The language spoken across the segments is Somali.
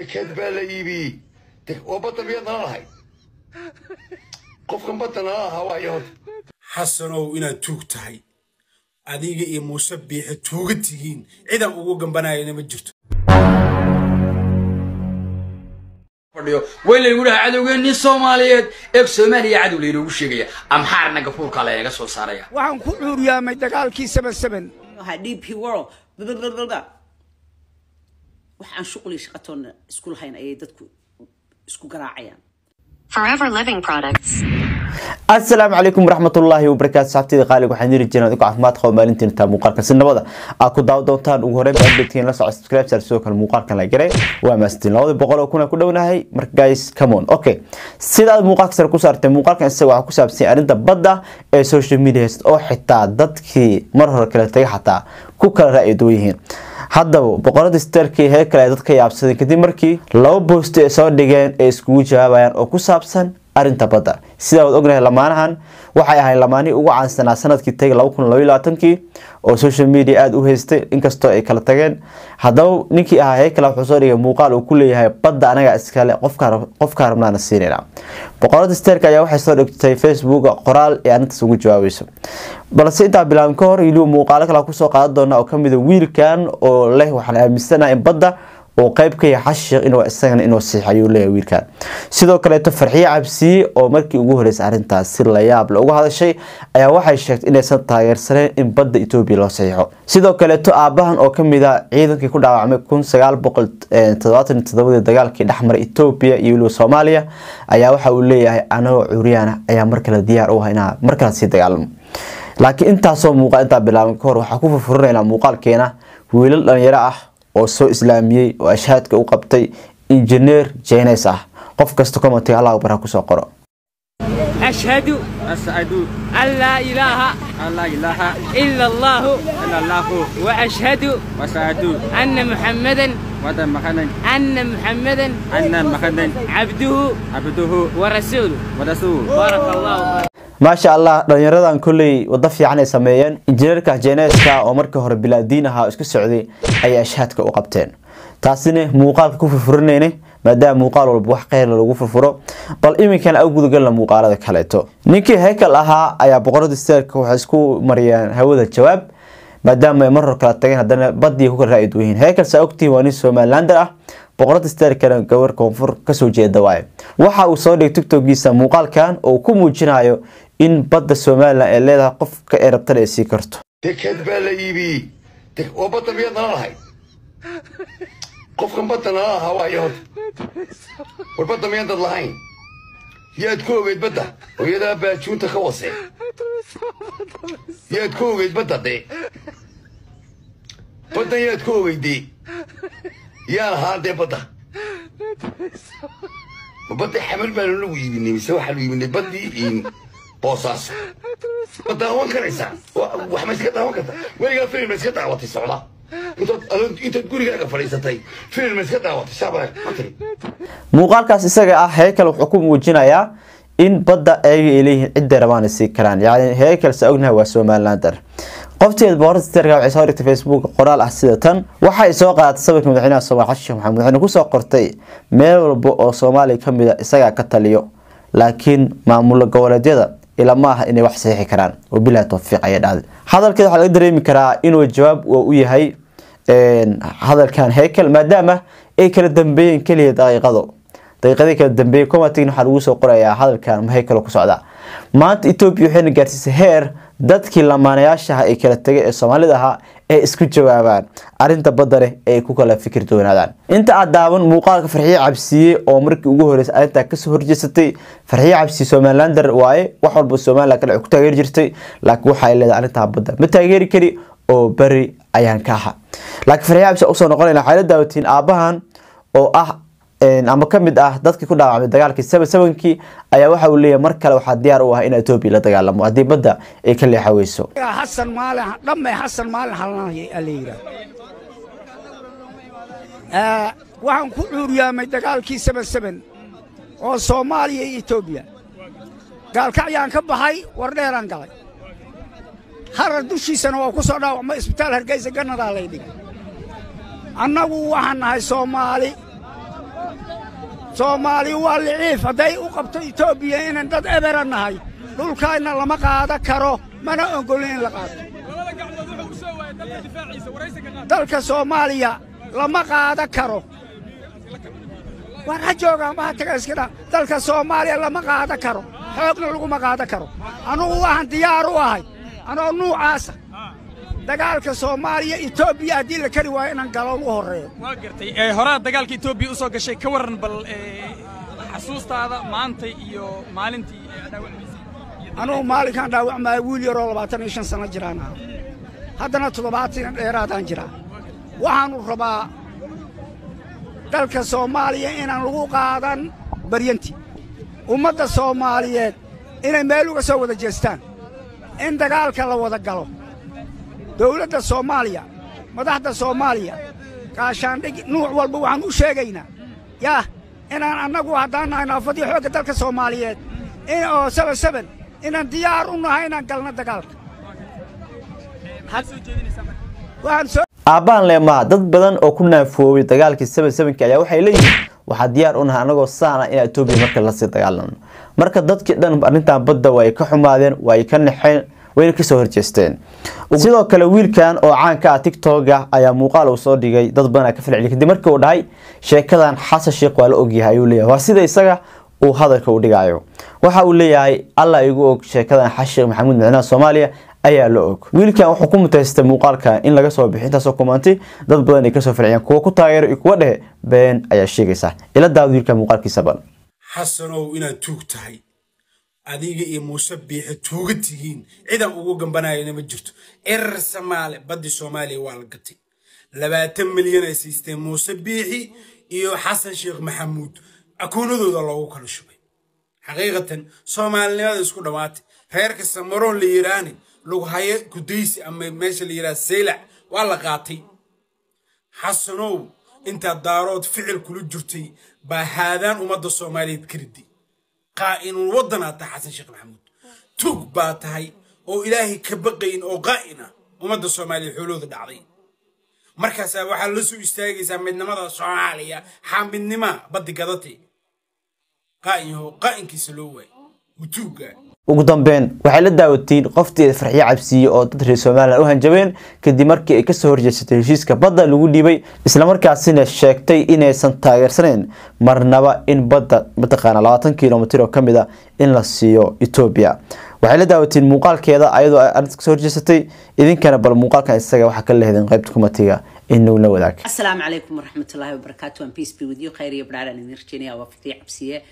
deked baa la iibiyey oo badda miyaad nala qofkan badda nala lahaa xasanow inaad tuug tahay. Adiga iyo muuse biixe tuuga tihiin. Cidan ugu gambanayana ma jirto. Way laygu dhaha cadowgeenii soomaaliyeed. Eeg soomaaliya cadow laynoogu sheegaya. Amxaarna gafuurkaa laynaga soo saaraya. Waxaan ku cuuryaamay dagaalkii seben world waxaan shuqli shaqatoonna isku lahayn ayay dadku isku garaacayaan. Asalaamu calaykum waraxmatullaahi wabarakaatu saxabtida qaaliga waxaan diri jirnaa adigo caafimaad qaba maalintiin taa muuqaalkan si nabada aad ku daawo doontaan ugu horreyn updatekiin la soco subscribe sar sidoo kale muuqaalkan la garay. Waa maastiin labada boqol oo kun ku dhownahay. Marka guys come okay. Sida aad muuqaalka sare ku saartay muuqaalkan isaga waxaa ku saabsan arrinta badda ee social media oo xitaa dadkii mar hore kale tagay xataa ku kala ra'yi duwan yihiin. Haddaba boqorada starkii heer kale ay dadka yaabsadeen kadib markii laba boost ay soo dhigeen ay iskugu jawaabayaan oo ku saabsan arinta badda. Sidaa waad ognahay lamaanahan waxay ahayd lamaanihii ugu caansanaa sannadkii tagay laba kun labaiyo labaatankii oo social media aada u haystay. Inkastoo ay kala tageen haddaba ninkii ahaa heekale wuxuu soo dhigay muuqaal uu ku leeyahay badda anaga iskale qofkaa rabnaana siinayna. Boqorada sterk ayaa waxay soo dhigtay facebook qoraal ee arintaas ugu jawaabayso balse intaa bilaabin ka hor iliu muuqaalo kale ku soo qaadan doona oo kamida wiilkan oo leh waxaan aaminsanaha in badda oo qayb ka yahay xashiiq inuu isagana inuu siix ayuu leeyahay wiilkan sidoo kaleeto farxiye cabsiye oo markii ugu horeysay arrintaas si layaab la uga hadashay ayaa waxay sheegtay inaysan taageersaneen in badda etoobiya loo saxiixo sidoo kaleeto aabahan oo ka mid a ciidankii ku dhaawacmay kun sagaal boqol todobaatan todobadii dagaalkii dhexmaray etoobiya iyo weliba soomaaliya ayaa waxa uu leeyahay anagoo curyaana ayaa markale diyaar u ah inaa markale sii dagaalamo. Laakiin intaasoo muuqaal intaa bilaaban ka hor waxaa ku furfurinaynaa muuqaalkeena wiilal dhalinyaro ah oo soo islaamiyey oo ashaadka u qabtay injineer jeynes ah qof kasta commentiga allah akbar ha kusoo qoro أشهد أشهد أن لا إله لا إله إلا الله إلا الله. وأشهد وأشهد أن محمدا وأن محمدا. أن محمدا أن محمدا. عبده عبده ورسوله. ورسوله. بارك الله فيك. Maasha allah dhalinyaradan kolley wado fiican ay sameeyeen. Injineerka jeyneska oo markii hore bilaadiin ahaa isku socday ayay ashaadka u qabteen. Taasina muuqaalka ku furfurinayna maadaama muuqaal walba wax kheyr lagu furfuro bal iminkan a muuqaalada kaleeto. Ninkii heykal ahaa ayaa boqorada steerka waxay isku mariyeen hawada jawaab maadaama ay mar hor kala tageen haddana badii ku kala ra'yi duwan yihiin heykal saa ogtihiin waa nin somalilander ah boqorada steerkana gabar koonfur ka soo jeeda waaye. Waxa uu soo dhigay tiktokiisa muuqaalkan oo ku muujinayo in badda somalilan ay leedahay qofka ee rabtan ay sii karto. Deked baa la iibiyey. Oo badda miyaad nala lahay. Qofkan badda nala lahaa waayo war badda miyaan dad lahayn? Yaad ku ogeyd badda hooyadaa baajuunta ka wasee yaad ku ogeyd badda dee. Baddan yaad ku ogeydee yaa lahaa dee badda. Badda xamar baanu lagu iibinay mise waxaanu iibinay? Baddii in boosaaso ma daawan karaysaa wax ma iska daawan kartaa weligaa filim ma iska daawatay socda. Muuqaalkaas isaga ah heykal wuxuu ku muujinayaa in badda ayaga ay leeyihiin cidday rabaan ay sii karaan. Yacni heykal saa ognahay waa somalilander qofteed boqorada steerka waxay soo dhigtay facebook qoraal ah sida tan waxay soo qaadatay sawirka madaxweynaha soomaaliya xasan maxamed waxayna ku soo qortay meel walba oo soomaaliya ka mid a isagaa ka taliyo laakiin maamula goboleedyada ilama aha inay wax saxiixi karaan wabilahi towfiiq ayay dhahday hadalkeeda waxaa laga dareemi karaa inuu jawaab u yahay hadalkan heykal maadaama ay kala dambeeyeen keliya daqiiqado. Daqiiqadii kala dambeeyey commentigna waxaa lagu soo qorayaa hadalkan ma heykalo ku socda. Maanta etoobiya waxayna gaarsiisay heer dadkii lamaanayaashaha ay kala tegay ee soomaalida ahaa ee isku jawaabaan arinta badda leh ee ay ku kala fikir doonaadaan. Inta aad daawan muuqaalka farxiye cabsiye oo markii ugu horeysay arrintaa ka soo horjeesatay farxiye cabsiye somalilander waaye wax walba somaliland kale ku taageeri jirtay laakiin waxay leedahay arrintaa badda. Ma taageeri kari oo beri ayaan ka aha laakiin farxiye cabsi u soo noqonayna waxay la daawatiin aabahan oo ah ama ka mid ah dadkii ku dhaawacmay dagaalkii sevenkii ayaa waxa uu leeyahay mar kale waxaa diyaar u ah in etoobiya la dagaalamo. Haddii badda ay ka leexaweyso xasan maalin dhamme xasan maalin halnay yidhaah waxaan ku cuuryaamay dagaalkii seben oo soomaaliya iyo etoobiya gaalkacyaan ka baxay wardheeraan galay. Harar dushiisana waa ku soo dhaawacmay isbitaal hargeysa ganadaa lay dhigay. Annagu waxaan nahay soomaali soomaali waa liciif hadday u qabto etoobiya inaan dad ebera nahay. Dhulkaayna lama qaada karo mana oggolin in la qaato dalka soomaaliya lama qaada karo. Waan ha taga iskadha dalka soomaaliya lama qaada karo. Xoogna laguma qaada karo. Anugu waxaan diyaar u ahay. Anoo nuucaasa dagaalka soomaaliya etoobiya haddii la kari waayo inaan galo ugu horreeyo. Waa gartay ee horaa dagaalka etoobiya u soo gashay ka warran bal xasuustaada maanta iyo maalintii anugu maalinkaan dhaawacmaayo wiil yaroo labaatan iyo shan sanno jiraan ah haddana toddobaatan dheeraadaan jiraa waxaannu rabaa dalka soomaaliya inaan lagu qaadan baryanti. Ummadda soomaaliyeed inay meel uga soo wada jeestaan. In dagaalka la wada galo dawladda soomaaliya madaxda soomaaliya gaashaandhig nuuc walba waxaan u sheegaynaa yaah inaan annagu haddaan nahay naafadii xoogga dalka soomaaliyeed oo saba saban inaan diyaar u nahay inaan galno dagaalka. Aabbaan leemaha dad badan oo ku naafoobay dagaalkii seven sevenki ayaa waxay leeyihiin waxaa diyaar u nahay anagoo saana in etoobiya marka la sii dagaalano marka dadkii dhan arrintan badda waa ay ka xumaadeen waa ay ka naxeen wayna ka soo horjeesteen. Sidoo kale wiilkan oo caanka ah tiktoga ayaa muuqaal uu soo dhigay. Dad badan ka falceliya kadib markii uu dhahay sheekadan xasan sheekh waa la ogyahay ayuu leeyahay. Waa sida isaga uu hadalka u dhigayo waxa uu leeyahay alla igu og sheekadan xasan sheekh maxamuud micnaha soomaaliya ayaa la og. Wiilkan wuxuu ku mutaystay muuqaalka in laga soo bixi intaasoo kumaantay dad badan ay ka soo falciyaan kuwa ku taageero iyo kuwa dhehe been ayaa sheegaysa. Ila daawad wiilkan muuqaalkiisa bal xasanow inaad tuug tahay adiga iyo muuse biixe tuuga tihiin. Cidan ugu gambanayana ma jirto. Erer samaale baddi soomaaliya waa la gatay. Labaatan milyan ay siisteen muuse biixi iyo xasan sheekh maxamuud. Akoonadooda loogu kala shubay. Xaqiiqatan soomaalinimada isku dhammaatay. Reerka samaroon la yiraahni lughaye kudaysi ama meesha la yiraah seylac waa la qaatay. Xasanow intaad daarood ficil kula jirtay baa haadaan ummadda soomaaliyeed ka qaa'inul waddanaad tahay xasan sheekh maxamuud tuug baa tahay oo ilaahay ka baqayn oo qaa'in ah ummadda soomaaliya xoolooda dhacday markaasaa waxaa la soo istaagaysaa midnimada soomaaliya xaamidnima baddi gadatay qaa'inyaho qaa'inkiisa loo waayay wutuugga ugu dambeen waxay la daawateen qofteeda farxiyo cabsiiye oo dad reer somalilan u hanjabeen kadib markii ay ka soo horjeesatay heshiiska badda lagu dhiibay islamarkaasina sheegtay inaysan taageersaneyn. Marnaba in badda mataqaana labaatan kilomitr oo ka mid a in la siiyo etoobiya waxay la daawateen muuqaalkeeda ayadoo arinta ka soo horjeesatay. Idinkana bal muuqaalkan isaga waxaa ka lehdeen qaybta kumatiga inagula wadaag. Asalaamu calaykum waraxmatullaahi wabarakaatu waan p s b wadiyo khayr iyo badhaar idin rajeynayaa waa farxiyo cabsiye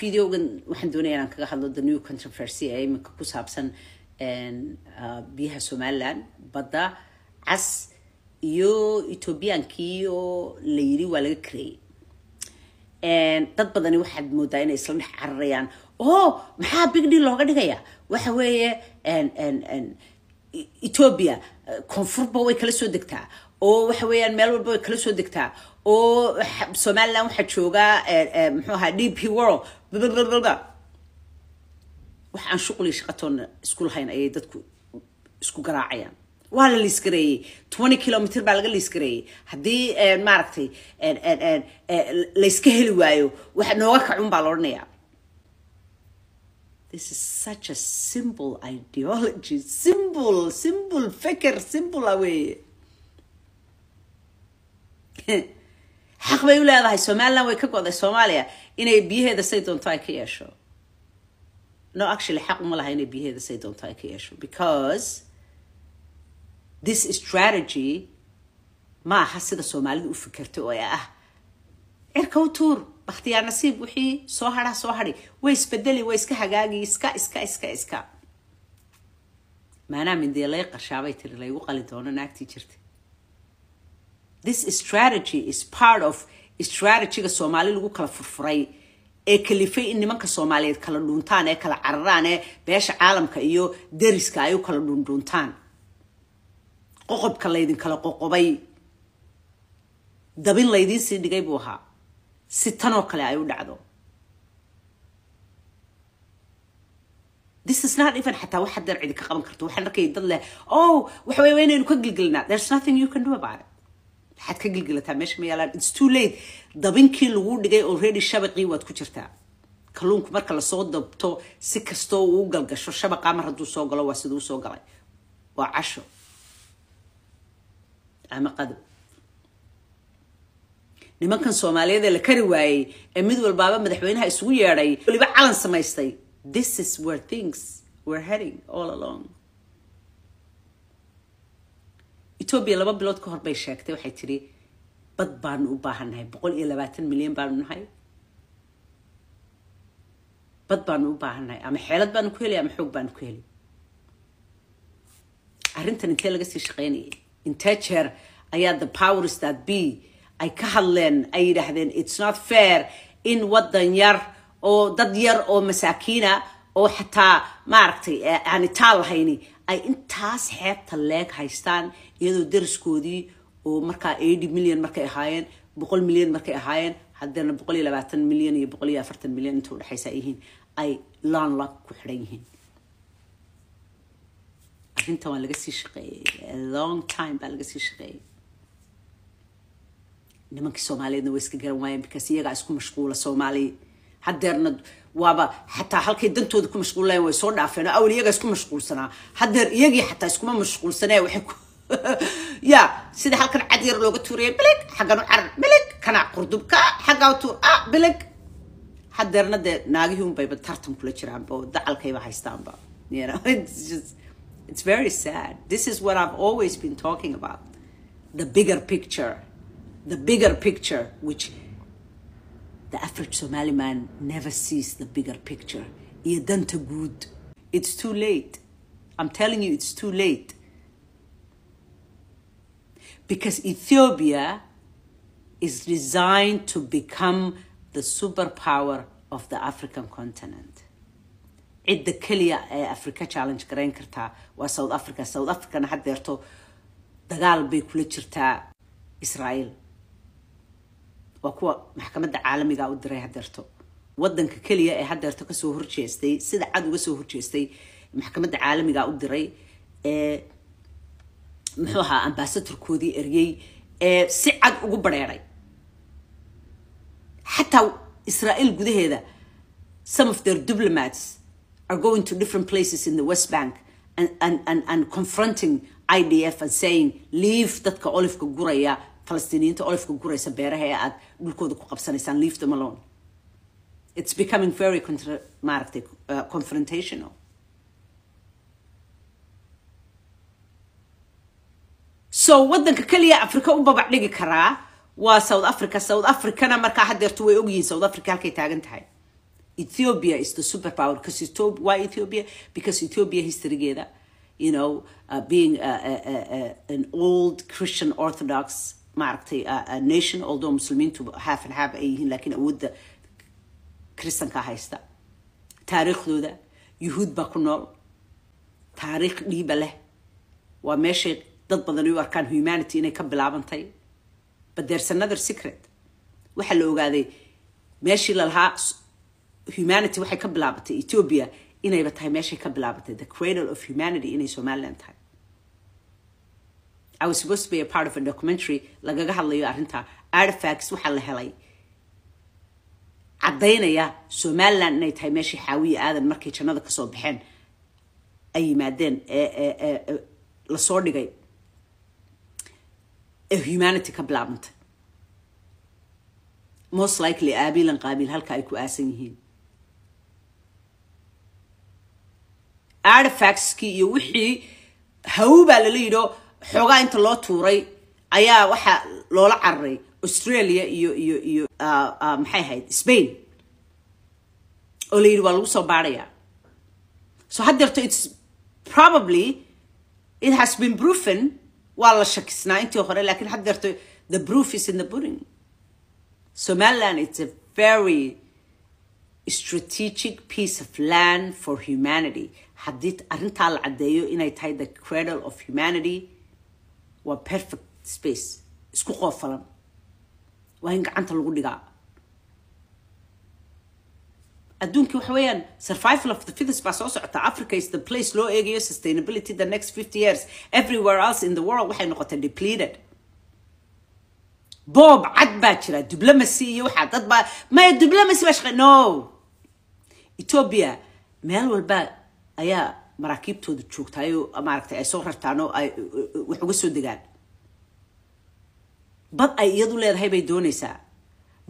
videogan uh, waxaan doonayaa inaan kaga hadlo the new controversy eh, ee iminka ku saabsan uh, biyaha somaliland badda cas iyo ethoobiyankii oo la yiri waa laga kareeyey dad badani waxaad moodaa inay isla dhex cararayaan. Oo maxaa big deal looga dhigaya waxa weeye ethoobia uh, koonfurba way kala soo degtaa. Oo waxa weeyaan meel walba way kala soo degtaa oo somaliland waxaa joogaa eh, eh, muxuu ahaa d p world. Wax aan shuqul iyo shaqatoona isku lahayn ayay dadku isku garaacayaan. Waa la liiskareeyey twenty kilomitr baa laga liiskareeyey haddii eh, maaragtay layska heli waayo waxa nooga kacun baa la odhanayaa. This is such a simple ideology, simple, simple fikir, simple away. xaq bay u leedahay somaliland way ka go'day soomaaliya inay biyaheeda say doonto ay ka yeesho. No actually xaq uma laha inay biyaheeda say doonto ay ka yeesho because this strategy ma aha sida soomaalidu u fikirtay oo ah. Cirka u tuur bakhtiyaar nasiib wixii soo hadhaa soo hadhi way isbedeli way iska hagaagi iska iska iska iska. Maanaa mindee lay qarshaabay tiri laygu qali doono naagtii jirta this strategy is part of strategiga soomaali lagu kala furfuray. Ee kalifay in nimanka soomaaliyeed kala dhuuntaan ee kala cararaan ee beesha caalamka iyo deriska ay u kala dhuundhuuntaan qoqobka laydin kala qoqobay. Dabin laydiin sii dhigay buu ahaa. Si tanoo kale ay u dhacdo. This is not even xataa wax hadeer cidi ka qaban karto. Waxaan arkay dad leh oh waxa wey inaynu ka gilgelinaa there's nothing you can do about it maxaad ka gilgilataa meesha ma yaalaan its too late. dabinkii lagu dhigay already shabaqii waad ku jirtaa kalluunku marka la soo dabto si kastoo uu galgasho shabaqa mar hadduu soo galo waa siduu soo galay waa casho ama qadow nimankan soomaaliyeed ee la kari waayey ee mid walbaaba madaxweynaha isugu yeedhay weliba calan samaystay this is where things were heading all along etoobiya laba bilood ka hor bay sheegtay waxay tidhi bad baanu u baahannahay boqol iyo labaatan milyan baanu nahay. Bad baanu u baahannahay ama xeelad baanu ku heli ama xoog baanu ku heli. Arrintan intee laga sii shaqaynayay intee jeer ayaa the powers that be ay ka hadleen ay yidhaahdeen it's not fair in waddan yar oo dad yar oo masaakiina oo xataa maaragtay aan itaal lahayni ay intaas xeebta leeg haystaan iyadoo dariskoodii oo markaa eighty million markay ahaayeen boqol milyan markay ahaayeen haddana boqol iyo labaatan milyan iyo boqol iyo afartan milyan inta udhexaysa ay yihiin ay laanla ku xidhan yihiin. Arrintan waa laga shaqeeyey long time baa laga shaqeeyey. Nimankii soomaaliyeedna way iska garan waayeen because iyagaa isku mashquula soomaaliya hadeerna waaba xataa halkay dantooda ku mashquullayen way soo dhaafeen oo iyagaa isku mashquulsanaa hadeer iyagii xataa iskuma mashquulsanee waxay ya sida halkan cad yar looga tuuraya bilig xaggan u carar bilig kana qurdubka xaggaa u tuur ah bilig. Hadeerna dee naagihii unbayba tartan kula jiraanba oo dacalkayba haystaanba you it's very sad. This is what I've always been talking about. The bigger picture the bigger picture which the average Somali man never sees the bigger picture. Iyo danta guud. It's too late. I'm telling you it's too late. Because Ethiopia is designed to become the superpower of the African continent. cidda keliya ee africa challenge garayn kartaa waa south africa. South africana haddeerto dagaal bay kula jirtaa israel waa kuwa maxkamadda caalamiga u diray haddeerto wadanka keliya ee haddeerto ka soo horjeestay sida cad uga soo horjeestay maxkamadda caalamiga u diray ee muxuu ahaa ambasadorkoodii eryey ee si cad ugu bareeray. Xataa israel gudaheeda some of their diplomats are going to different places in the West Bank and, and, and, and confronting IDF and saying, leave dadka olifka guraya Palestiniinta olifka guraysa beeraha ee aad dhulkooda ku qabsanaysaan leave them alone. It's becoming very maaragtay uh, confrontational. So wadanka kaliya africa u babac dhigi karaa waa south africa. South africana markaa haddeerto way ogyihiin south africa halkay taagan tahay. Ethiopia is the because Ethiopia, why Ethiopia? Because Ethiopia historygeeda, you know, uh, being a, a, a, an old Christian Orthodox maaragtay a nation, although Muslimiintu and half ay yihiin laakiin awoodda Kristanka haysta. Taariikhdooda, Yuhuud baa ku nool. Taariikh dhiiba leh. Waa meeshay dad badan u arkaan humanity inay ka bilaabantay. But there's another secret. Waxaa la ogaaday meeshii la lahaa humanity waxay ka bilaabatay ethiopia inayba tahay meeshay ka bilaabatay the cradle of humanity inay somaliland tahay i was supposed to be a part of a documentary lagaga hadlayo arrinta. Artifacts waxaa la helay. Caddaynaya somaliland inay tahay meeshii xaawiye aadan markay jannada ka soo baxeen ay yimaadeen ee la soo dhigay. Ee humanity ka bilaabantay. Most likely aabiilan qaabiil halka ay ku aasan yihiin. Artifactskii iyo wixii haw baa lala yidho xoogaa inta loo tuuray ayaa waxaa loola cararay australia iyo iyo iyo maxay ahayd spain. Oo la yidhi waa lagu soo baarayaa so haddeerto its probably it has been proven waa la shakisnaa intii hore laakiin haddeerto the proof is in the pudding. Somaliland it's a very strategic piece of land for humanity. Haddii arrintaa la caddeeyo inay tahay the cradle of humanity waa perfect space. Isku qoofalan waa in gacanta lagu dhigaa. Adduunkii waxa weeyaan survival of the fittest baa soo socota. Africa is the place loo eegayo sustainability the next fifty years. Everywhere else in the world waxay noqotay depleted. Boob cad baa jira. Diblomacy iyo waxaa dad baa maya diblomacy baa shaqe no! Ethiopia meel walba ayaa maraakiibtooda joogtaayoo maaragtay ay soo rartaan oo ay wax uga soo degaan. Bad ay iyadu leedahay bay doonaysaa.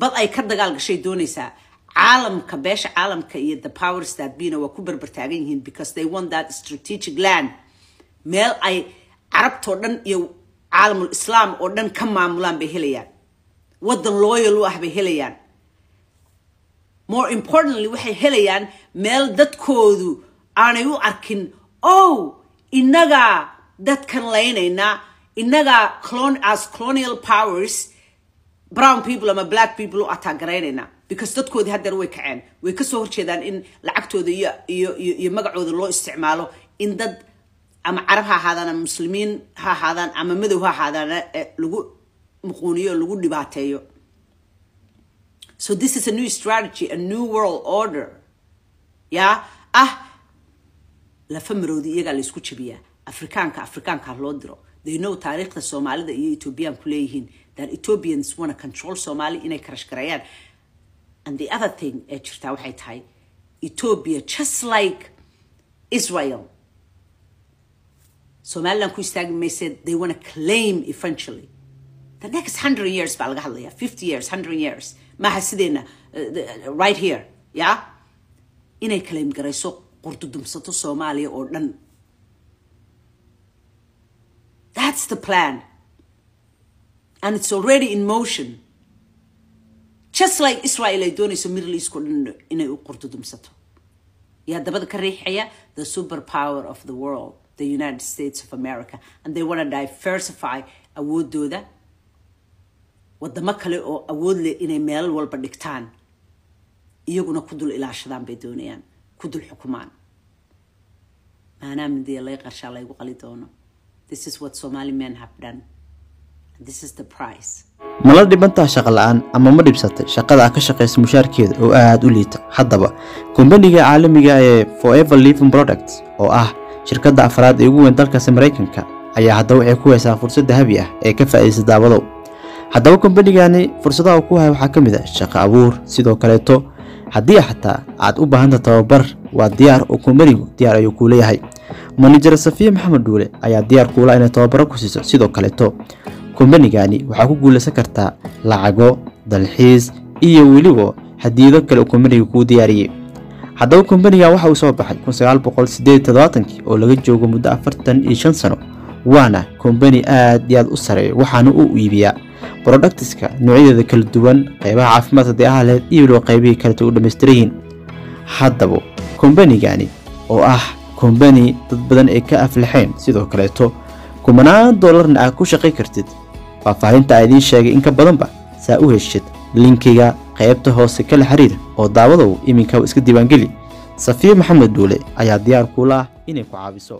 Bad ay ka dagaal gashay doonaysaa. Caalamka beesha caalamka iyo the powers that bena waa ku berbertaagan yihiin because they want that strategic land. Meel ay carabtoo dhan iyo caalamul islaam oo dhan ka maamulaan bay helayaan. Waddan loyal u ah bay helayaan. More importantly waxay helayaan meel dadkoodu aanay u arkin oh innagaa dadkan laynaynaa innagaa clon as colonial powers brown people ama black people u ataagaraynayna because dadkoodii haddeer way kaceen. Way ka soo horjeedaan in lacagtooda iyo iyo iyo magacooda loo isticmaalo in dad ama carab ha ahaadaan ama muslimiin ha ahaadaan ama madow ha ahaadaan eh, lagu muquuniyo lagu dhibaateeyo. So this is a new strategy a new world order. Ya ah lafa maroodi iyagaa la isku jabiyaa afrikaanka afrikaanka ha loo diro. They know taariikhda soomaalida iyo ethiopian ku leeyihiin. That ethiopians wanna control somali inay karash gareeyaan and the other thing ee jirtaa waxay tahay ethiopia just like israel. Somaliland ku istaagi mayse they wanna claim eventually. The next hundred years baa laga hadlaya fifty years hundred years. Maaha sideena uh, the- right here ya inay claim garayso qurdudumsato soomaaliya oo dhan. That's the plan. And it's already in motion. Just like israel ay doonayso oo dhan inay u qurdudumsato yaa dabada ka riixaya the superpower of the world the united states of america. And they want to diversify awoodooda wadamo kale oo awood leh inay meel walba dhigtaan. Iyaguna ku dul ilaashadaan bay doonayaan ku dul xukumaan maanaa midiya qarshaa laygu qali doono this is what somali men have done. This is the price. Dhibantaa shaqo la'aan ama ma dhibsatay shaqada aad ka shaqaysa mushaarkeeda oo aada u liita. Haddaba kumbaniga caalamiga ee forever living products oo ah shirkadda afraad ee ugu weyn dalkaasi maraykanka ayaa haddaba waxay ku haysaa fursad dahabi ah ee ka faa'iidaysa daawadow. Haddaba kombanigani fursadaha uu ku haya waxaa ka mid ah shaqo abuur sidoo kaleeto haddii xataa aad u baahanta tababar waa diyaar oo kombanigu diyaar ayuu kuu leeyahay. Manajer safiya maxamed dhuule ayaa diyaar kuula inay tababaro ku siiso sidoo kaleeto. Kombanigani waxaa ku guulaysan kartaa lacago dalxiis iyo weliba hadiyado kale oo kombaniga kuu diyaariyey haddaba kombanigan waxa uu soo baxay kii oo laga joogo muddo afartan iyo shan sano waana kombani aad iyo aad u sareeya waxaana uu iibiyaa brodaktiska noocyadeeda kala duwan qeybaha caafimaadka deahaleed iyo weliba qeybihii kaleto u dhammaystiranyihiin haddaba kombanigani oo ah kombani dad badan ay ka aflaxeen sidoo kaleeto kumanaan doolarna aad ku shaqay kartid. Faahfaahinta aa idiin sheegay in ka badanba saa u heshid linkiga qaybta hoose kala xiriir oo daawadow iminka iska diiwaangeli safiya maxamed dhuule ayaa diyaar kuula ah inay ku caawiso